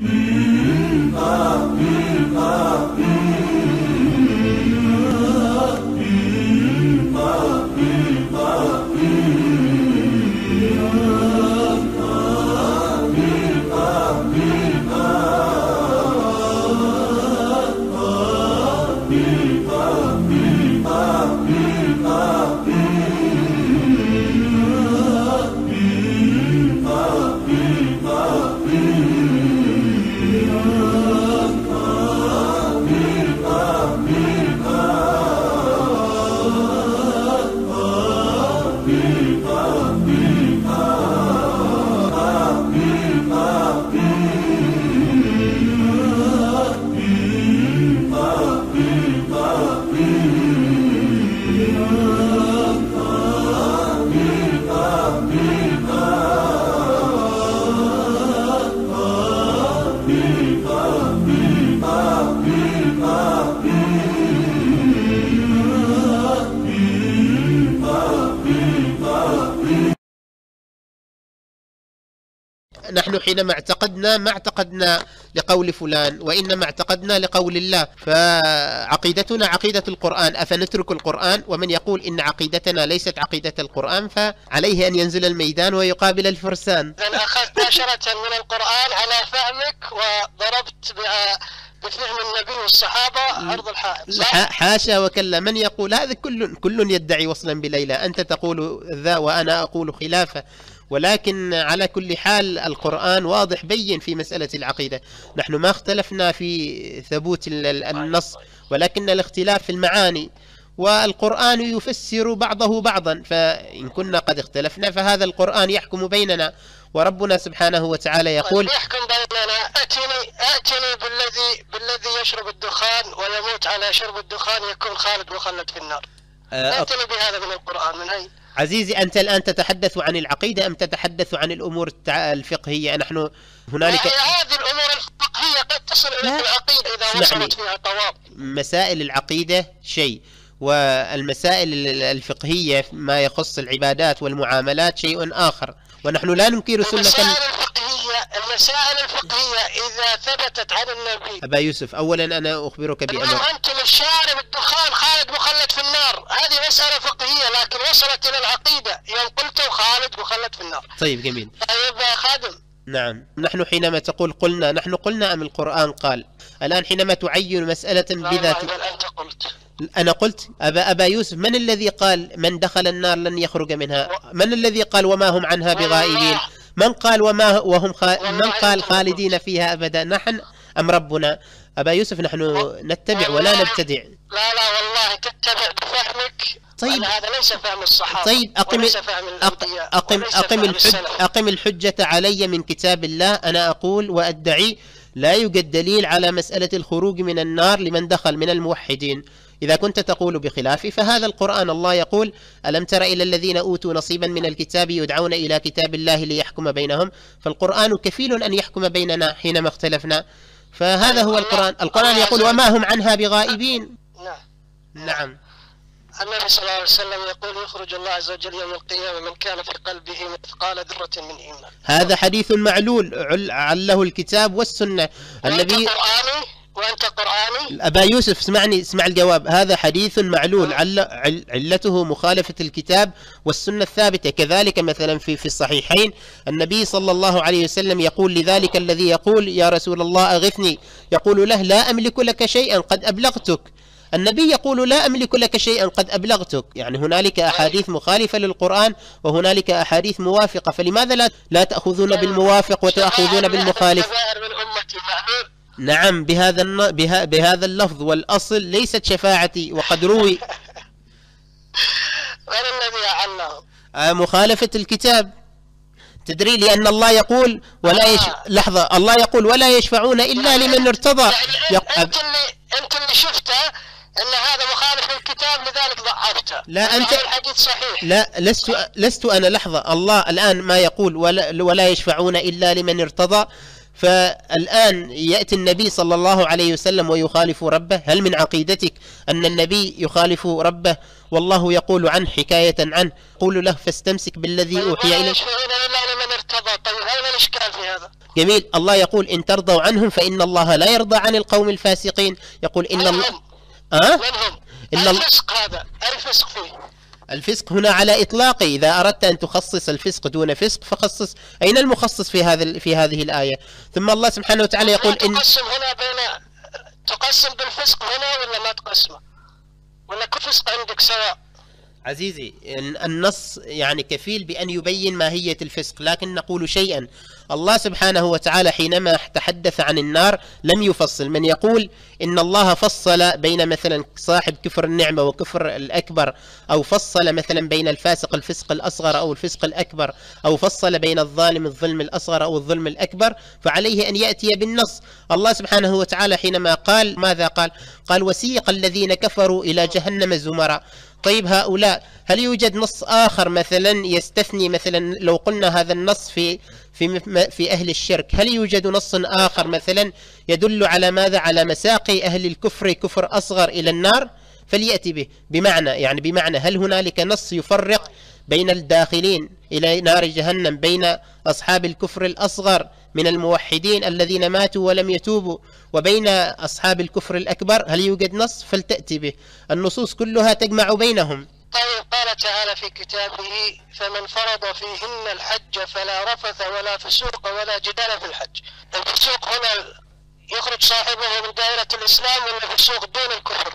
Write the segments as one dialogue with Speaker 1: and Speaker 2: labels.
Speaker 1: Mm-hmm. نحن حينما اعتقدنا ما اعتقدنا لقول فلان وإنما اعتقدنا لقول الله. فعقيدتنا عقيدة القرآن. أفنترك القرآن؟ ومن يقول إن عقيدتنا ليست عقيدة القرآن فعليه أن ينزل الميدان ويقابل الفرسان.
Speaker 2: إذا أخذت عشرة من القرآن على فهمك وضربت بفهم النبي والصحابة عرض الحائط صح؟
Speaker 1: حاشا وكلا. من يقول؟ هذا كل كل يدعي وصلا بليلى. أنت تقول ذا وأنا أقول خلافة. ولكن على كل حال القرآن واضح بين في مسألة العقيدة. نحن ما اختلفنا في ثبوت النص ولكن الاختلاف في المعاني. والقرآن يفسر بعضه بعضا فإن كنا قد اختلفنا فهذا القرآن يحكم بيننا. وربنا سبحانه وتعالى يقول
Speaker 2: طيب، يحكم بيننا. أتني, أتني بالذي, بالذي يشرب الدخان ويموت على شرب الدخان يكون خالد مخلد في النار. أه أتني بهذا من القرآن من أين
Speaker 1: عزيزي أنت الآن تتحدث عن العقيدة أم تتحدث عن الأمور الفقهية؟ نحن هنالك
Speaker 2: هذه الأمور الفقهية قد تصل إلى العقيدة إذا وصلت فيها طواب
Speaker 1: مسائل العقيدة شيء والمسائل الفقهية ما يخص العبادات والمعاملات شيء آخر. ونحن لا ننكر سنة
Speaker 2: المسائل الفقهية المسائل الفقهية إذا ثبتت عن النبي.
Speaker 1: أبا يوسف أولا أنا أخبرك بأمر
Speaker 2: أنتم الشارب الدخان خالد مخلد في النار. هذه مسألة فقهية لكن وصلت إلى العقيدة. يوم قلت خالد مخلد في النار.
Speaker 1: طيب جميل.
Speaker 2: طيب يا خادم.
Speaker 1: نعم. نحن حينما تقول قلنا نحن قلنا أم القرآن قال؟ الآن حينما تعين مسألة بذات
Speaker 2: أنت قلت.
Speaker 1: أنا قلت أبا, أبا يوسف من الذي قال من دخل النار لن يخرج منها؟ من الذي قال وما هم عنها بغائبين؟ من قال وما وهم خا... من قال خالدين فيها أبدا؟ نحن أم ربنا؟ أبا يوسف نحن نتبع ولا نبتدع.
Speaker 2: لا لا والله تتبع بفهمك. طيب. هذا ليس فهم الصحابة
Speaker 1: طيب أقم
Speaker 2: فهم
Speaker 1: أقم أقم الحج أقم الحجة علي من كتاب الله. أنا أقول وأدعي لا يوجد دليل على مسألة الخروج من النار لمن دخل من الموحدين. إذا كنت تقول بخلافي فهذا القرآن الله يقول ألم تر إلى الذين أوتوا نصيبا من الكتاب يدعون إلى كتاب الله ليحكم بينهم؟ فالقرآن كفيل أن يحكم بيننا حينما اختلفنا. فهذا هو القرآن. القرآن يقول وما هم عنها بغائبين.
Speaker 2: نعم.
Speaker 1: نعم.
Speaker 2: النبي صلى الله عليه وسلم يقول يخرج الله عز وجل يوم القيامة من كان في قلبه مثقال ذرة من إيمان.
Speaker 1: هذا حديث معلول عله الكتاب والسنة.
Speaker 2: النبي قرآني؟ وأنت قرآني؟
Speaker 1: أبا يوسف اسمعني اسمع الجواب. هذا حديث معلول عل علته مخالفة الكتاب والسنة الثابتة. كذلك مثلا في في الصحيحين النبي صلى الله عليه وسلم يقول لذلك الذي يقول يا رسول الله أغثني. يقول له لا أملك لك شيئا قد أبلغتك. النبي يقول لا أملك لك شيئا قد أبلغتك. يعني هنالك أحاديث مخالفة للقرآن وهنالك أحاديث موافقة. فلماذا لا لا تأخذون بالموافق وتأخذون بالمخالف؟ نعم بهذا بها بهذا اللفظ والأصل ليست شفاعتي وقد روي.
Speaker 2: من الذي
Speaker 1: آه، مخالفة الكتاب. تدري لأن الله يقول ولا يش... آه. لحظة الله يقول ولا يشفعون إلا لمن ارتضى. يعني
Speaker 2: يق... أنت اللي أنت اللي شفته إن هذا مخالف للكتاب لذلك ضعفته.
Speaker 1: لا انت
Speaker 2: الحديث صحيح.
Speaker 1: لا لست لست أنا. لحظة الله الآن ما يقول ولا, ولا يشفعون إلا لمن ارتضى. فالآن يأتي النبي صلى الله عليه وسلم ويخالف ربه. هل من عقيدتك أن النبي يخالف ربه؟ والله يقول عنه حكاية عنه. قول له فاستمسك بالذي أوحي إليك.
Speaker 2: طيب في هذا؟
Speaker 1: جميل. الله يقول إن ترضوا عنهم فإن الله لا يرضى عن القوم الفاسقين. يقول إن الله
Speaker 2: أه؟ من هم؟ إن الفسق هذا الفسق فيه.
Speaker 1: الفسق هنا على إطلاقه إذا أردت أن تخصص الفسق دون فسق فخصص. أين المخصص في هذا في هذه الآية؟ ثم الله سبحانه وتعالى يقول
Speaker 2: إن تقسم هنا بين تقسم بالفسق هنا ولا ما تقسمه؟ ولا كل فسق عندك سواء؟
Speaker 1: عزيزي النص يعني كفيل بأن يبين ماهية الفسق لكن نقول شيئا. الله سبحانه وتعالى حينما تحدث عن النار لم يفصل. من يقول إن الله فصل بين مثلا صاحب كفر النعمة وكفر الأكبر أو فصل مثلا بين الفاسق الفسق الأصغر أو الفسق الأكبر أو فصل بين الظالم الظلم الأصغر أو الظلم الأكبر فعليه أن يأتي بالنص. الله سبحانه وتعالى حينما قال ماذا قال؟ قال وسيق الذين كفروا إلى جهنم زمرا طيب هؤلاء هل يوجد نص آخر مثلا يستثني مثلا لو قلنا هذا النص في في في أهل الشرك هل يوجد نص آخر مثلا يدل على ماذا؟ على مساقي أهل الكفر كفر أصغر إلى النار؟ فليأتي به. بمعنى يعني بمعنى هل هنالك نص يفرق بين الداخلين إلى نار جهنم بين أصحاب الكفر الأصغر من الموحدين الذين ماتوا ولم يتوبوا وبين أصحاب الكفر الأكبر؟ هل يوجد نص؟ فلتأتي به. النصوص كلها تجمع بينهم.
Speaker 2: طيب قال تعالى في كتابه فمن فرض فيهن الحج فلا رفث ولا فسوق ولا جدال في الحج. الفسوق هنا يخرج صاحبه من دائرة الإسلام ولا فسوق دون الكفر؟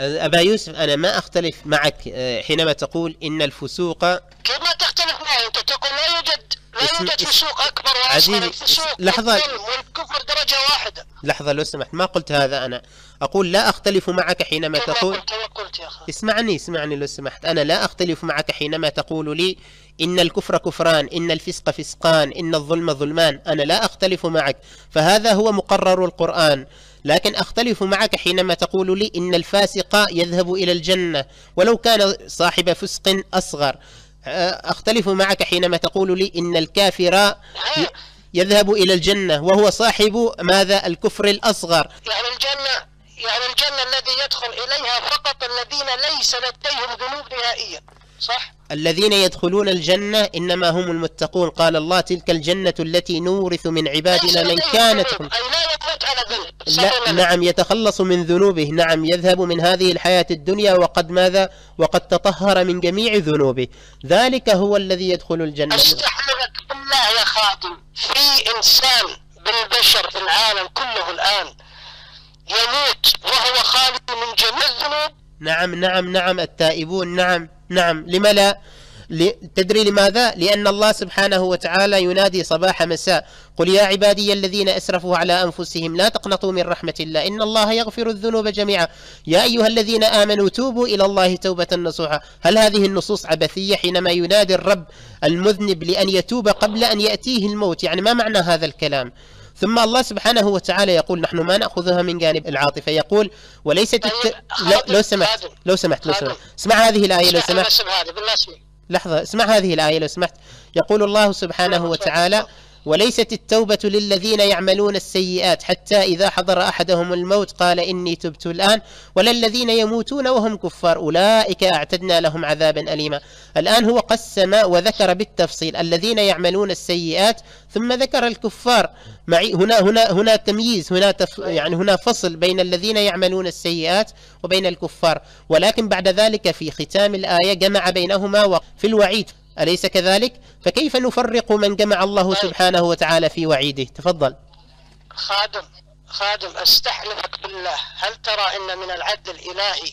Speaker 1: أبا يوسف أنا ما أختلف معك آه، حينما تقول إن الفسوق
Speaker 2: كيف ما تختلف معي أنت تقول لا يوجد لا يوجد فسوق أكبر
Speaker 1: وأصغر الفسوق لحظة.
Speaker 2: والكفر درجة واحدة.
Speaker 1: لحظة لو سمحت ما قلت هذا أنا. أقول لا أختلف معك حينما تقول
Speaker 2: قلت يا أخي.
Speaker 1: اسمعني اسمعني لو سمحت. أنا لا أختلف معك حينما تقول لي إن الكفر كفران إن الفسق فسقان إن الظلم ظلمان أنا لا أختلف معك. فهذا هو مقرر القرآن. لكن أختلف معك حينما تقول لي إن الفاسق يذهب إلى الجنة ولو كان صاحب فسق أصغر. أختلف معك حينما تقول لي إن الكافر يذهب إلى الجنة وهو صاحب ماذا؟ الكفر الأصغر.
Speaker 2: يعني الجنة يعني الجنة الذي يدخل إليها فقط الذين ليس لديهم ذنوب نهائيا صح؟
Speaker 1: الذين يدخلون الجنة إنما هم المتقون. قال الله تلك الجنة التي نورث من عبادنا من كانت
Speaker 2: أي لا يموت على ذنب.
Speaker 1: لا نعم يتخلص من ذنوبه. نعم يذهب من هذه الحياة الدنيا وقد ماذا؟ وقد تطهر من جميع ذنوبه. ذلك هو الذي يدخل الجنة.
Speaker 2: استحلفك بالله يا خادم. في إنسان بالبشر في العالم كله الآن يموت وهو خالي من جميع الذنوب؟
Speaker 1: نعم نعم نعم التائبون نعم. نعم. لما لا؟ تدري لماذا؟ لأن الله سبحانه وتعالى ينادي صباح مساء. قل يا عبادي الذين أسرفوا على أنفسهم لا تقنطوا من رحمة الله. إن الله يغفر الذنوب جميعا. يا أيها الذين آمنوا توبوا إلى الله توبة نصوحا. هل هذه النصوص عبثية حينما ينادي الرب المذنب لأن يتوب قبل أن يأتيه الموت؟ يعني ما معنى هذا الكلام؟ ثم الله سبحانه وتعالى يقول نحن ما نأخذها من جانب العاطفة. يقول وليست الت... طيب، لو, لو سمحت لو سمحت لو سمحت. اسمع هذه الآية لو سمحت. لحظة اسمع هذه الآية لو سمحت. يقول الله سبحانه وتعالى وليست التوبة للذين يعملون السيئات حتى إذا حضر أحدهم الموت قال إني تبت الآن ولا الذين يموتون وهم كفار أولئك أعتدنا لهم عذابا أليما. الآن هو قسم وذكر بالتفصيل الذين يعملون السيئات ثم ذكر الكفار. معي هنا هنا هنا تمييز هنا تف يعني هنا فصل بين الذين يعملون السيئات وبين الكفار. ولكن بعد ذلك في ختام الآية جمع بينهما في الوعيد. أليس كذلك؟ فكيف نفرق من جمع الله طيب. سبحانه وتعالى في وعيده؟ تفضل.
Speaker 2: خادم خادم استحلفك بالله. هل ترى أن من العدل الإلهي؟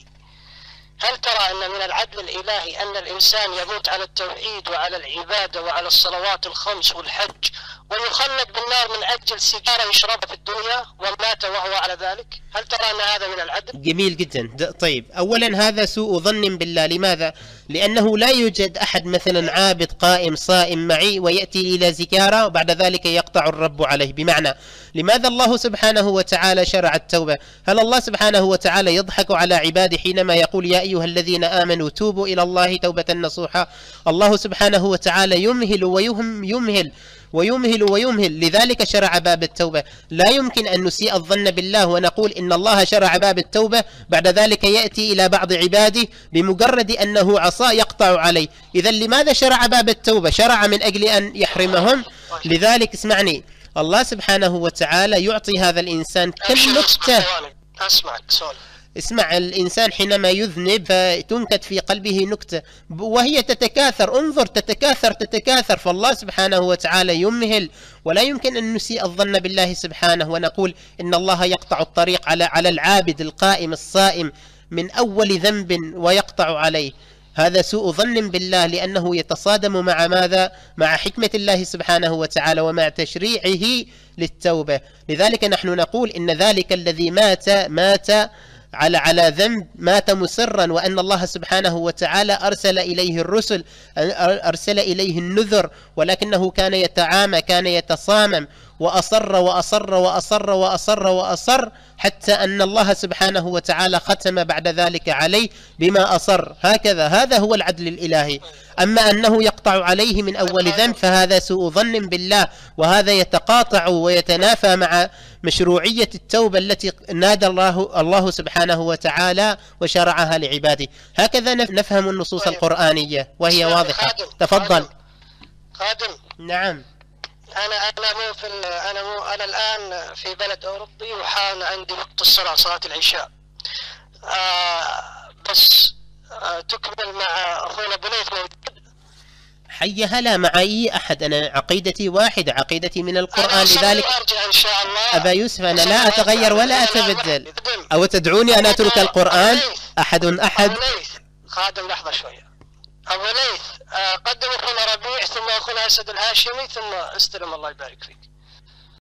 Speaker 2: هل ترى أن من العدل الإلهي أن الإنسان يموت على التوحيد وعلى العبادة وعلى الصلوات الخمس والحج ويخلد بالنار من أجل سيجارة يشربها في الدنيا ومات وهو على ذلك. هل ترى أن هذا من العدل؟
Speaker 1: جميل جدا. طيب أولا هذا سوء ظن بالله. لماذا؟ لأنه لا يوجد أحد مثلا عابد قائم صائم معي ويأتي إلى زكارة وبعد ذلك يقطع الرب عليه. بمعنى لماذا الله سبحانه وتعالى شرع التوبة؟ هل الله سبحانه وتعالى يضحك على عباده حينما يقول يا أيها الذين آمنوا توبوا إلى الله توبة نصوحا الله سبحانه وتعالى يمهل ويهم يمهل ويمهل ويمهل. لذلك شرع باب التوبة. لا يمكن أن نسيء الظن بالله ونقول إن الله شرع باب التوبة. بعد ذلك يأتي إلى بعض عباده بمجرد أنه عصى يقطع عليه. إذا لماذا شرع باب التوبة؟ شرع من أجل أن يحرمهم. لذلك اسمعني. الله سبحانه وتعالى يعطي هذا الإنسان كم نكتة
Speaker 2: أسمعك سولف
Speaker 1: اسمع الإنسان حينما يذنب فتنكت في قلبه نكتة وهي تتكاثر انظر تتكاثر تتكاثر فالله سبحانه وتعالى يمهل. ولا يمكن أن نسيء الظن بالله سبحانه ونقول إن الله يقطع الطريق على على العابد القائم الصائم من أول ذنب ويقطع عليه. هذا سوء ظن بالله لأنه يتصادم مع ماذا؟ مع حكمة الله سبحانه وتعالى ومع تشريعه للتوبة. لذلك نحن نقول إن ذلك الذي مات مات على على ذنب مات مسرا وأن الله سبحانه وتعالى أرسل إليه الرسل أرسل إليه النذر ولكنه كان يتعامى كان يتصامم. وأصر وأصر وأصر وأصر وأصر حتى أن الله سبحانه وتعالى ختم بعد ذلك عليه بما أصر. هكذا هذا هو العدل الإلهي. أما أنه يقطع عليه من أول ذنب فهذا سوء ظن بالله وهذا يتقاطع ويتنافى مع مشروعية التوبة التي نادى الله الله سبحانه وتعالى وشرعها لعباده. هكذا نفهم النصوص طيب. القرآنية وهي واضحة. تفضل.
Speaker 2: خادم.
Speaker 1: نعم.
Speaker 2: أنا أنا مو في أنا مو أنا الآن في بلد أوروبي وحان عندي وقت الصلاة صلاة العشاء. آه بس آه تكمل مع أخونا بنيف موجود
Speaker 1: حي هلا مع اي أحد أنا عقيدتي واحدة عقيدتي من القرآن لذلك
Speaker 2: ارجع إن شاء الله.
Speaker 1: أبا يوسف أنا لا أتغير ولا أتبدل. أو تدعوني ان أترك القرآن؟ أحد أحد.
Speaker 2: خادم لحظة شوية. أبو ليث آه، قدم اخونا ربيع ثم أخونا أسد الهاشمي ثم استلم الله يبارك فيك.